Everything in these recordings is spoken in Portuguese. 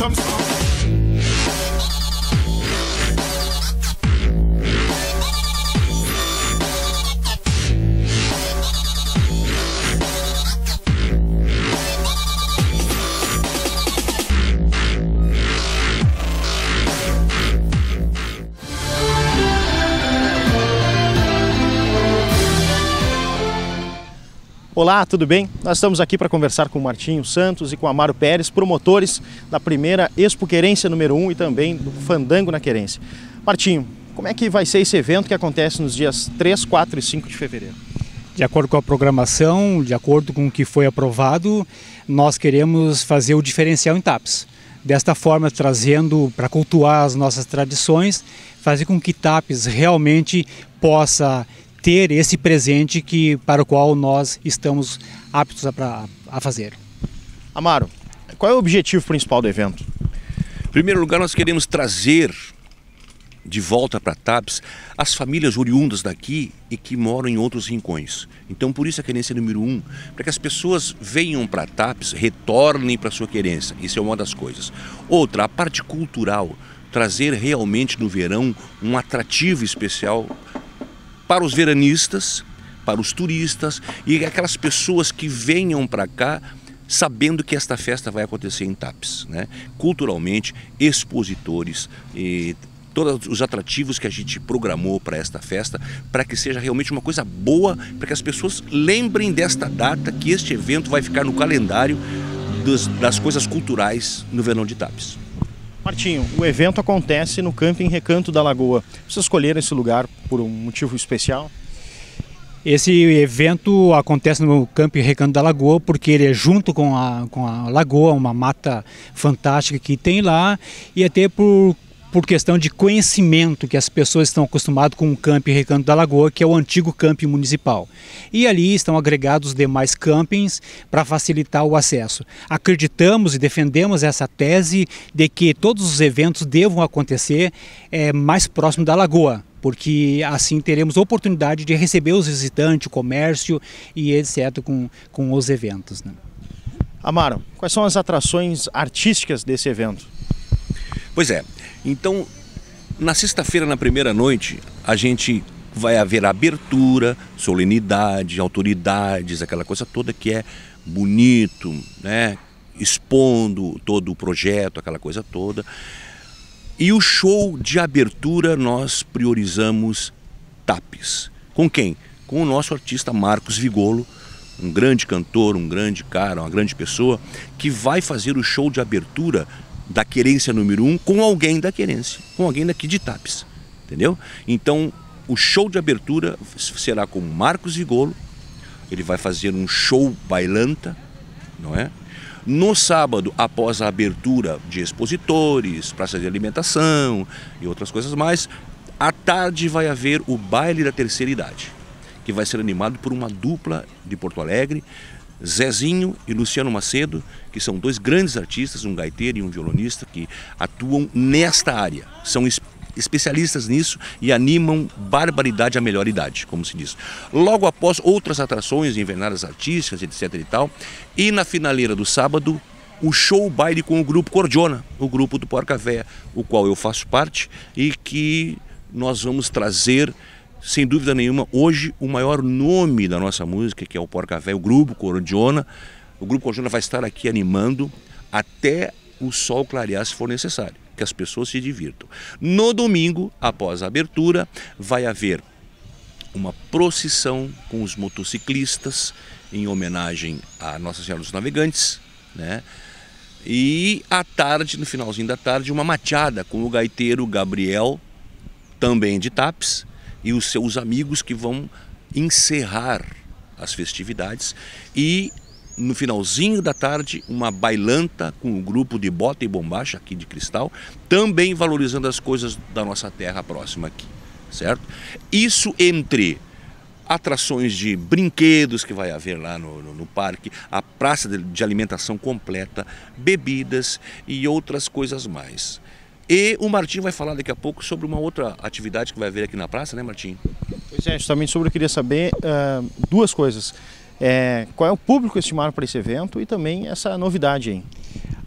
system's Olá, tudo bem? Nós estamos aqui para conversar com o Martinho Santos e com o Amaro Pérez, promotores da primeira Expo Querência número 1 e também do Fandango na Querência. Martinho, como é que vai ser esse evento que acontece nos dias 3, 4 e 5 de fevereiro? De acordo com a programação, de acordo com o que foi aprovado, nós queremos fazer o diferencial em TAPS. Desta forma, trazendo para cultuar as nossas tradições, fazer com que TAPS realmente possa ter esse presente que para o qual nós estamos aptos a, a fazer. Amaro, qual é o objetivo principal do evento? Em primeiro lugar, nós queremos trazer de volta para TAPS as famílias oriundas daqui e que moram em outros rincões. Então, por isso a querência número um, para que as pessoas venham para TAPS, retornem para sua querência. Isso é uma das coisas. Outra, a parte cultural, trazer realmente no verão um atrativo especial para os veranistas, para os turistas e aquelas pessoas que venham para cá sabendo que esta festa vai acontecer em TAPS. Né? Culturalmente, expositores e todos os atrativos que a gente programou para esta festa, para que seja realmente uma coisa boa, para que as pessoas lembrem desta data, que este evento vai ficar no calendário dos, das coisas culturais no verão de TAPS. Martinho, o evento acontece no Camping Recanto da Lagoa. Vocês escolheram esse lugar por um motivo especial? Esse evento acontece no Camping Recanto da Lagoa porque ele é junto com a, com a lagoa, uma mata fantástica que tem lá e até por por questão de conhecimento que as pessoas estão acostumadas com o Camping Recanto da Lagoa, que é o antigo camping municipal. E ali estão agregados demais campings para facilitar o acesso. Acreditamos e defendemos essa tese de que todos os eventos devam acontecer é, mais próximo da lagoa, porque assim teremos oportunidade de receber os visitantes, o comércio e etc. com, com os eventos. Né? Amaro, quais são as atrações artísticas desse evento? Pois é, então, na sexta-feira, na primeira noite, a gente vai haver abertura, solenidade, autoridades, aquela coisa toda que é bonito, né? expondo todo o projeto, aquela coisa toda. E o show de abertura nós priorizamos TAPES. Com quem? Com o nosso artista Marcos Vigolo, um grande cantor, um grande cara, uma grande pessoa, que vai fazer o show de abertura da querência número um com alguém da querência, com alguém daqui de Tapes, entendeu? Então, o show de abertura será com Marcos Vigolo, ele vai fazer um show bailanta, não é? No sábado, após a abertura de expositores, praça de alimentação e outras coisas mais, à tarde vai haver o baile da terceira idade, que vai ser animado por uma dupla de Porto Alegre, Zezinho e Luciano Macedo, que são dois grandes artistas, um gaiteiro e um violonista, que atuam nesta área. São especialistas nisso e animam barbaridade à melhor idade, como se diz. Logo após outras atrações invernadas artísticas, etc e tal, e na finaleira do sábado, o show baile com o grupo Cordiona, o grupo do Porca Véia, o qual eu faço parte e que nós vamos trazer sem dúvida nenhuma, hoje o maior nome da nossa música, que é o Porca Véia, o Grupo Cordiona. O Grupo Cordiona vai estar aqui animando até o sol clarear se for necessário, que as pessoas se divirtam. No domingo, após a abertura, vai haver uma procissão com os motociclistas em homenagem a Nossa Senhora dos Navegantes, né? E à tarde, no finalzinho da tarde, uma machada com o gaiteiro Gabriel, também de Tapes, e os seus amigos que vão encerrar as festividades e no finalzinho da tarde uma bailanta com o grupo de bota e bombacha aqui de cristal, também valorizando as coisas da nossa terra próxima aqui, certo? Isso entre atrações de brinquedos que vai haver lá no, no, no parque, a praça de, de alimentação completa, bebidas e outras coisas mais. E o Martim vai falar daqui a pouco sobre uma outra atividade que vai haver aqui na praça, né, Martim? Pois é, justamente sobre eu queria saber uh, duas coisas. É, qual é o público estimado para esse evento e também essa novidade aí?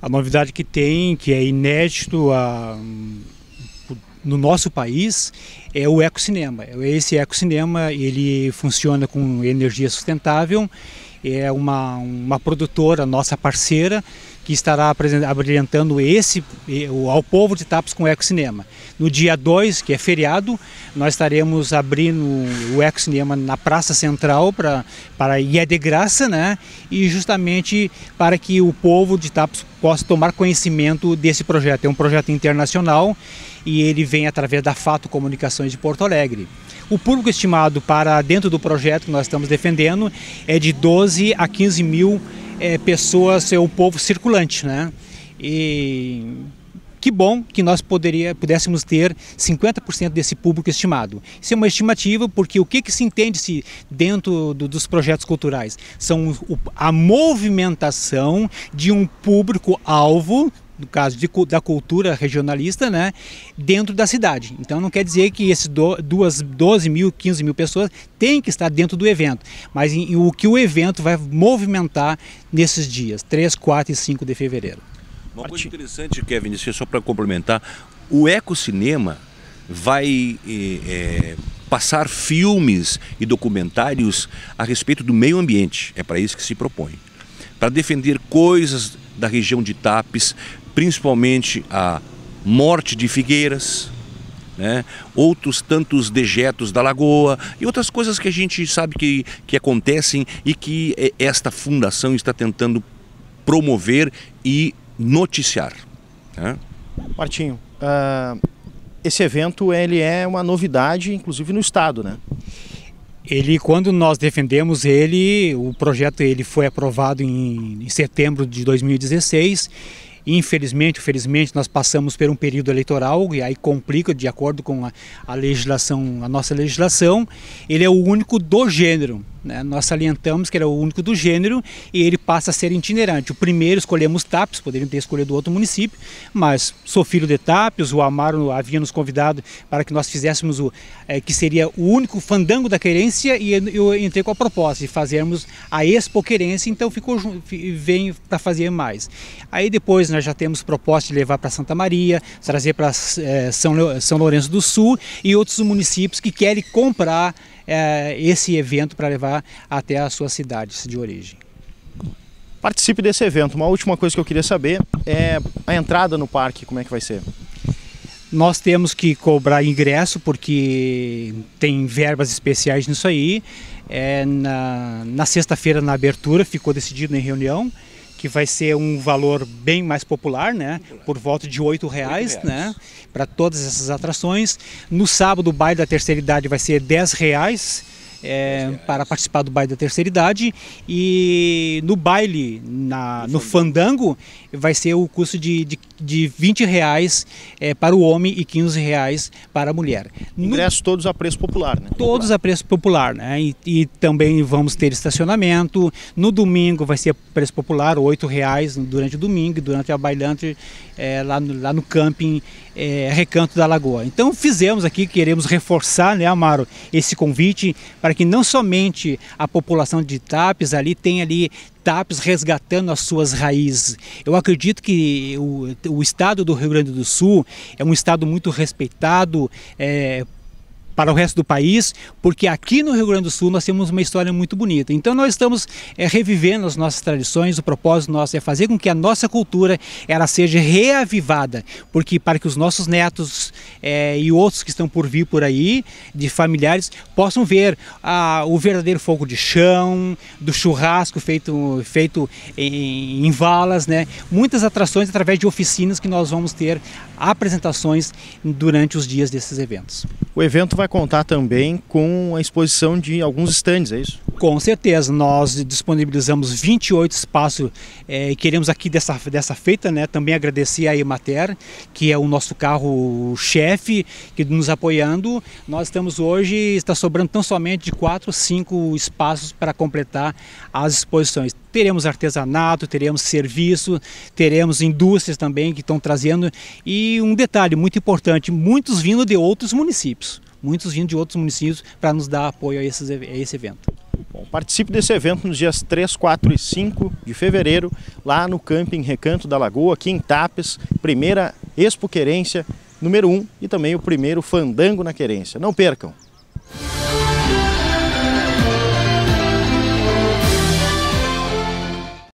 A novidade que tem, que é inédito a, no nosso país, é o ecocinema. Esse ecocinema ele funciona com energia sustentável, é uma, uma produtora nossa parceira que estará apresentando esse ao povo de Tapos com o Ecocinema. No dia 2, que é feriado, nós estaremos abrindo o Ecocinema na Praça Central para para e é de graça, né? E justamente para que o povo de Tapos possa tomar conhecimento desse projeto. É um projeto internacional e ele vem através da Fato Comunicações de Porto Alegre. O público estimado para dentro do projeto que nós estamos defendendo é de 12 a 15 mil é, pessoas, é o povo circulante, né? E que bom que nós poderia, pudéssemos ter 50% desse público estimado. Isso é uma estimativa porque o que, que se entende-se dentro do, dos projetos culturais? São o, a movimentação de um público-alvo no caso de, da cultura regionalista, né, dentro da cidade. Então não quer dizer que esses do, duas, 12 mil, 15 mil pessoas têm que estar dentro do evento, mas em, em, o que o evento vai movimentar nesses dias, 3, 4 e 5 de fevereiro. Uma coisa interessante, Kevin, só para complementar, o ecocinema vai é, passar filmes e documentários a respeito do meio ambiente. É para isso que se propõe. Para defender coisas da região de Tapes, principalmente a morte de figueiras, né? outros tantos dejetos da lagoa e outras coisas que a gente sabe que, que acontecem e que eh, esta fundação está tentando promover e noticiar. Né? Martinho, uh, esse evento ele é uma novidade, inclusive no estado, né? Ele, quando nós defendemos ele, o projeto ele foi aprovado em, em setembro de 2016 Infelizmente, felizmente, nós passamos por um período eleitoral e aí complica de acordo com a, a legislação, a nossa legislação. Ele é o único do gênero, né? Nós salientamos que era o único do gênero e ele passa a ser itinerante. O primeiro escolhemos Tapes, poderiam ter escolhido outro município, mas sou filho de Tapes, o Amaro havia nos convidado para que nós fizéssemos o é, que seria o único fandango da querência e eu entrei com a proposta de fazermos a Expo Querência, então ficou vem para fazer mais. Aí depois nós já temos proposta de levar para Santa Maria, trazer para é, São, São Lourenço do Sul e outros municípios que querem comprar é, esse evento para levar até as suas cidades de origem. Participe desse evento. Uma última coisa que eu queria saber é a entrada no parque, como é que vai ser? Nós temos que cobrar ingresso porque tem verbas especiais nisso aí. É, na, na sexta-feira, na abertura, ficou decidido em reunião que vai ser um valor bem mais popular, né? Por volta de oito reais, reais, né? Para todas essas atrações. No sábado, o baile da terceira idade vai ser dez reais é, para participar do baile da terceira idade e no baile, na, no fandango, vai ser o custo de, de, de 20 reais é, para o homem e 15 reais para a mulher. Ingressos no, todos a preço popular, né? Todos a preço popular, né? E, e, também vamos ter estacionamento. No domingo vai ser preço popular, 8 reais durante o domingo, durante a bailante é, lá, no, lá no camping é, Recanto da Lagoa. Então fizemos aqui, queremos reforçar, né, Amaro, esse convite para que não somente a população de Tapes ali tenha ali Tapes resgatando as suas raízes. Eu acredito que o, o estado do Rio Grande do Sul é um estado muito respeitado é, para o resto do país, porque aqui no Rio Grande do Sul nós temos uma história muito bonita. Então nós estamos é, revivendo as nossas tradições, o propósito nosso é fazer com que a nossa cultura ela seja reavivada, porque para que os nossos netos é, e outros que estão por vir por aí, de familiares, possam ver ah, o verdadeiro fogo de chão, do churrasco feito, feito em, em valas, né? muitas atrações através de oficinas que nós vamos ter apresentações durante os dias desses eventos. O evento vai contar também com a exposição de alguns estandes, é isso? Com certeza, nós disponibilizamos 28 espaços é, e queremos aqui dessa, dessa feita né, também agradecer a Emater, que é o nosso carro-chefe, que nos apoiando. Nós estamos hoje, está sobrando tão somente de 4, 5 espaços para completar as exposições. Teremos artesanato, teremos serviço, teremos indústrias também que estão trazendo. E um detalhe muito importante, muitos vindo de outros municípios muitos vindo de outros municípios para nos dar apoio a, esses, a esse evento. Bom, participe desse evento nos dias 3, 4 e 5 de fevereiro, lá no Camping Recanto da Lagoa, aqui em Tapes, primeira Expo Querência número 1 e também o primeiro Fandango na Querência. Não percam!